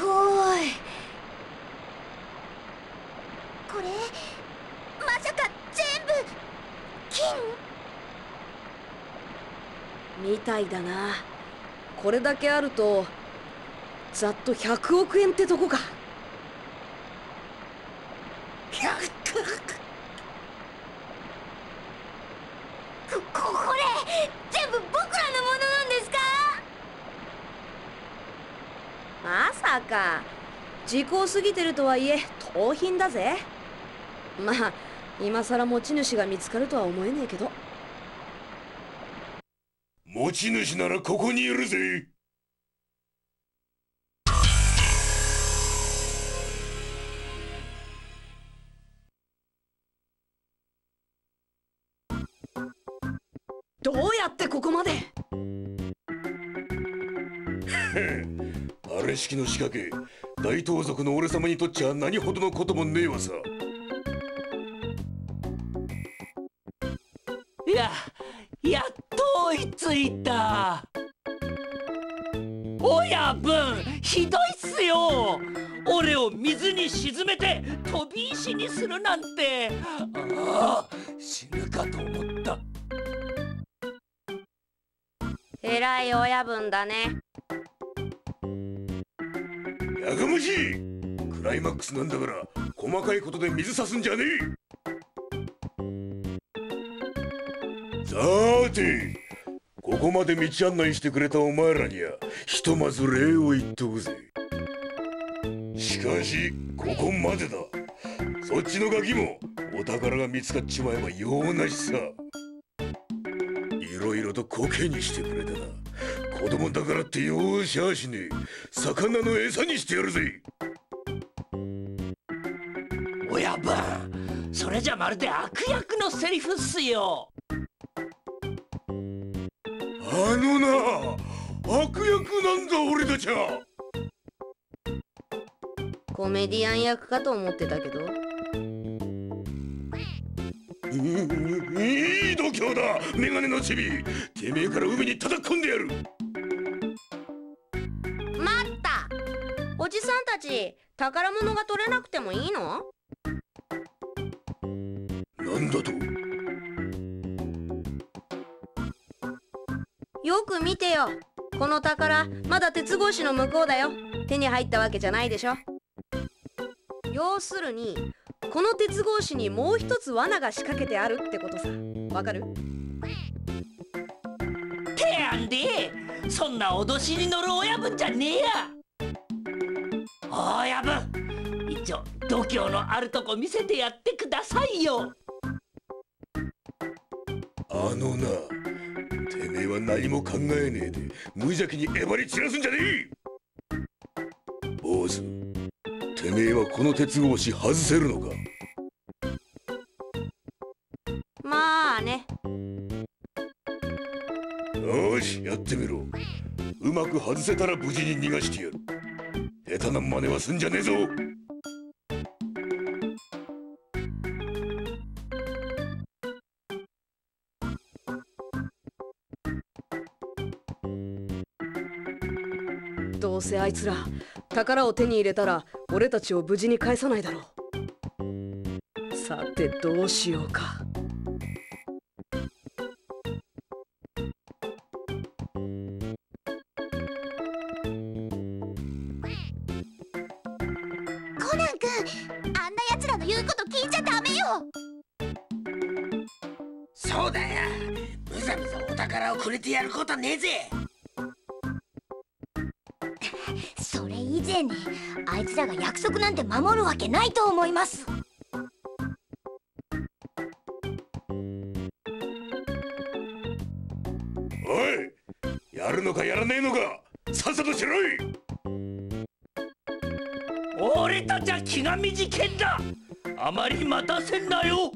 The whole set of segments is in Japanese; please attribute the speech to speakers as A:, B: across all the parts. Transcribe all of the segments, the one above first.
A: ごい。これまさか全部金？
B: みたいだな。これだけあるとざっと100億円ってとこか。
A: こここれ全部僕らのものなんですか
B: 時効過ぎてるとはいえ盗品だぜ。まあ今さら持ち主が見つかるとは思えねえけど。
C: 持ち主ならここにいるぜ。
B: どうやってここまで？
C: あれ式の仕掛け大盗賊の俺様にとっちゃ何ほどのこともねえわさ。
D: いややっと追いついた。親分ひどいっすよ。俺を水に沈めて飛び石にするなんて。ああ死ぬかと思った。
B: 偉い親分だね
C: やかましい。クライマックスなんだから細かいことで水さすんじゃねえ。さてここまで道案内してくれたお前らにはひとまず礼を言っとくぜ。しかしここまでだ。そっちのガキもお宝が見つかっちまえば用なしさ。いろいろとコケにしてくれたな。子供だからってよーしゃあしねえ。魚の餌にしてやるぜ。
D: 親分それじゃまるで悪役のセリフっすよ。
C: あのな悪役なんだ俺たちは。
B: コメディアン役かと思ってたけど。
C: いい度胸だ。メガネのチビ。てめえから海に叩き込んでやる
B: じさんたち宝物が取れなくてもいいの？
C: なんだと？
B: よく見てよ。この宝まだ鉄格子の向こうだよ。手に入ったわけじゃないでしょ。要するにこの鉄格子にもう一つ罠が仕掛けてあるってことさ。わかる？
D: てやんでそんな脅しに乗る親分じゃねえや親分一応度胸のあるとこ見せてやってくださいよ。
C: あのなてめえは何も考えねえで無邪気にえばり散らすんじゃねえ。坊主てめえはこの鉄格子外せるのか。
B: まあね。
C: よーしやってみろ。うまく外せたら無事に逃がしてやる手な真似はすんじゃねえぞ。
B: どうせあいつら宝を手に入れたら俺たちを無事に返さないだろう。さてどうしようか。
E: そうだよ。むざむざお宝をくれてやることねえぜ。
A: それ以前にあいつらが約束なんて守るわけないと思います。
C: おいやるのかやらねえのかさっさとしろい。
D: 俺たちは気が短いんだ。あまり待たせんなよ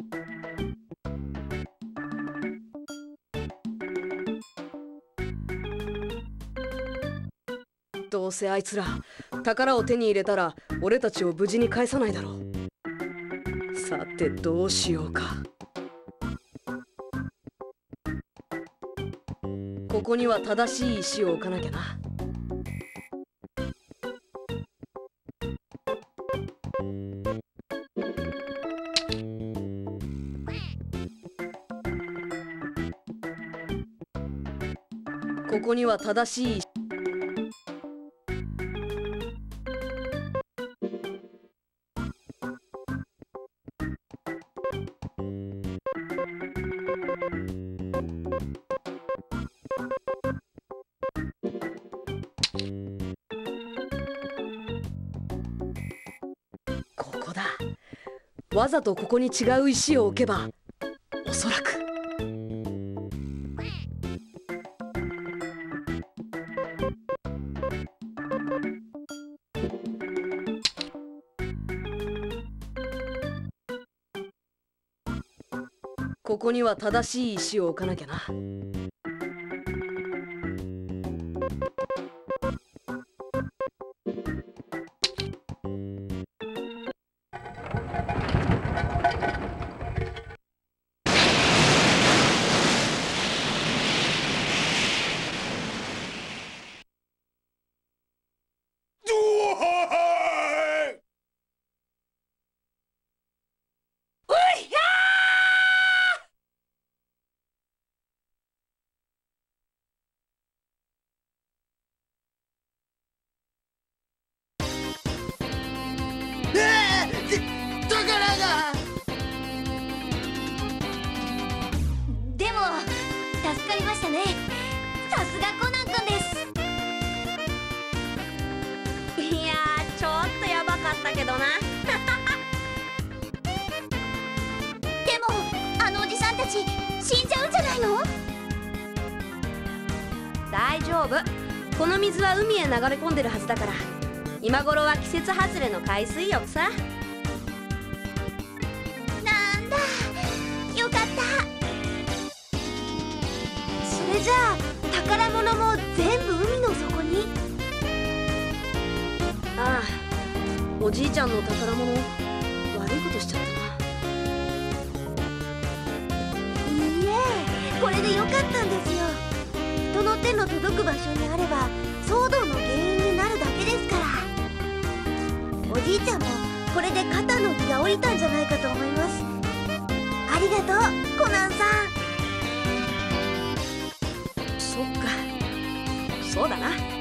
B: うせあいつら宝を手に入れたら俺たちを無事に返さないだろう。さてどうしようか。ここには正しい石を置かなきゃな。ここには正しいここだ。わざとここに違う石を置けばここには正しい石を置かなきゃな。
A: 助かりましたね。さすがコナン君です。
B: いやちょっとやばかったけどな。
A: でもあのおじさんたち死んじゃうんじゃないの？
B: 大丈夫。この水は海へ流れ込んでるはずだから。今頃は季節外れの海水浴さ。
A: じゃあ宝物も全部海の底に？
B: ああおじいちゃんの宝物？悪いことしちゃったな。い
A: いえこれでよかったんですよ。人の手の届く場所にあれば騒動の原因になるだけですから。おじいちゃんもこれで肩の荷が下りたんじゃないかと思います。ありがとうコナンさん
B: そうだな。